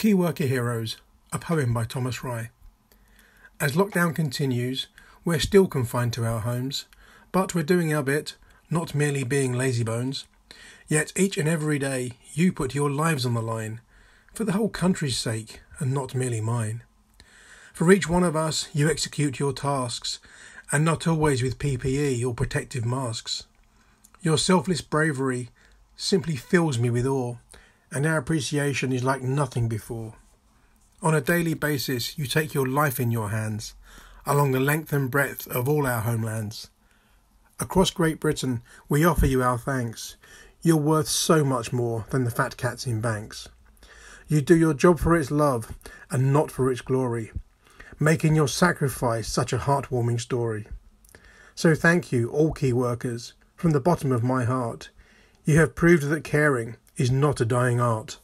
Key Worker Heroes, a poem by Thomas Rye. As lockdown continues, we're still confined to our homes, but we're doing our bit, not merely being lazybones. Yet each and every day you put your lives on the line, for the whole country's sake, and not merely mine. For each one of us, you execute your tasks, and not always with PPE or protective masks. Your selfless bravery simply fills me with awe and our appreciation is like nothing before. On a daily basis, you take your life in your hands along the length and breadth of all our homelands. Across Great Britain, we offer you our thanks. You're worth so much more than the fat cats in banks. You do your job for its love and not for its glory, making your sacrifice such a heartwarming story. So thank you, all key workers, from the bottom of my heart. You have proved that caring is not a dying art.